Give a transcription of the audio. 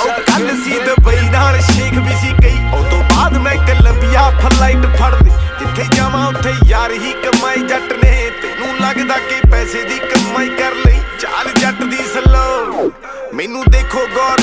ਆਓ ਕੱਲ ਸੀ ਦੁਬਈ ਨਾਲ ਸ਼ੇਖ ਵੀ ਸੀ ਕਈ। ਉਹ ਤੋਂ ਬਾਅਦ ਮੈਂ ਕੋਲੰਬੀਆ ਫਲਾਈਟ ਫੜਦੀ। ਜਿੱਥੇ ਜਾਵਾਂ ਉੱਥੇ ਯਾਰ ਹੀ ਕਮਾਈ ਜੱਟ ਨੇ। ਤੈਨੂੰ ਲੱਗਦਾ ਕਿ ਪੈਸੇ ਦੀ ਕਮਾਈ ਕਰ ਲਈ। ਚਾਲ ਜੱਟ ਦੀ ਸਲੋ ਮੈਨੂੰ ਦੇਖੋ ਗੌਰ